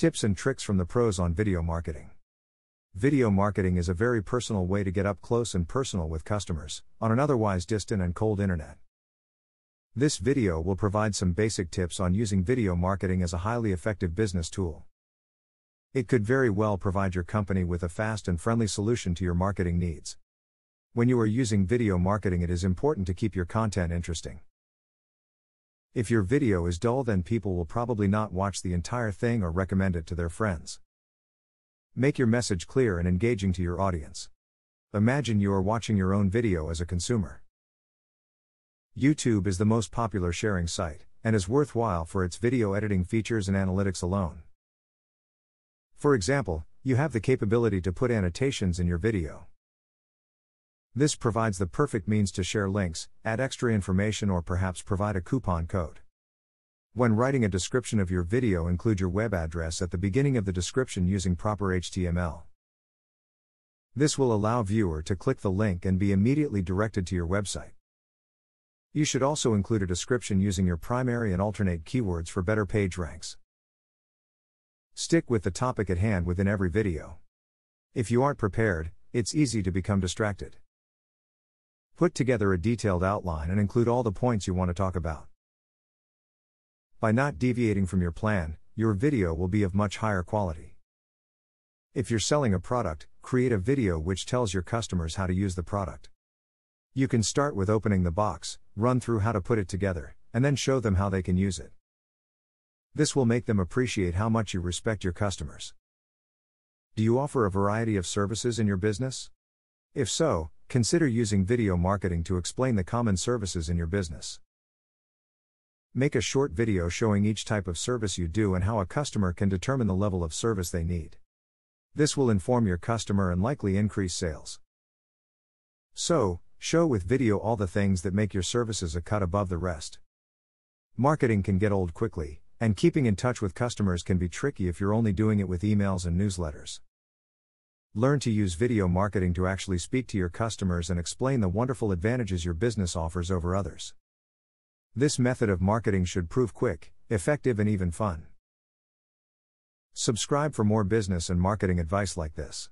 Tips and tricks from the pros on video marketing. Video marketing is a very personal way to get up close and personal with customers, on an otherwise distant and cold internet. This video will provide some basic tips on using video marketing as a highly effective business tool. It could very well provide your company with a fast and friendly solution to your marketing needs. When you are using video marketing, it is important to keep your content interesting. If your video is dull, then people will probably not watch the entire thing or recommend it to their friends. Make your message clear and engaging to your audience. Imagine you are watching your own video as a consumer. YouTube is the most popular sharing site, and is worthwhile for its video editing features and analytics alone. For example, you have the capability to put annotations in your video. This provides the perfect means to share links, add extra information, or perhaps provide a coupon code. When writing a description of your video, include your web address at the beginning of the description using proper HTML. This will allow viewer to click the link and be immediately directed to your website. You should also include a description using your primary and alternate keywords for better page ranks. Stick with the topic at hand within every video. If you aren't prepared, it's easy to become distracted. Put together a detailed outline and include all the points you want to talk about. By not deviating from your plan, your video will be of much higher quality. If you're selling a product, create a video which tells your customers how to use the product. You can start with opening the box, run through how to put it together, and then show them how they can use it. This will make them appreciate how much you respect your customers. Do you offer a variety of services in your business? If so, consider using video marketing to explain the common services in your business. Make a short video showing each type of service you do and how a customer can determine the level of service they need. This will inform your customer and likely increase sales. So, Show with video all the things that make your services a cut above the rest. Marketing can get old quickly, and keeping in touch with customers can be tricky if you're only doing it with emails and newsletters. Learn to use video marketing to actually speak to your customers and explain the wonderful advantages your business offers over others. This method of marketing should prove quick, effective, and even fun. Subscribe for more business and marketing advice like this.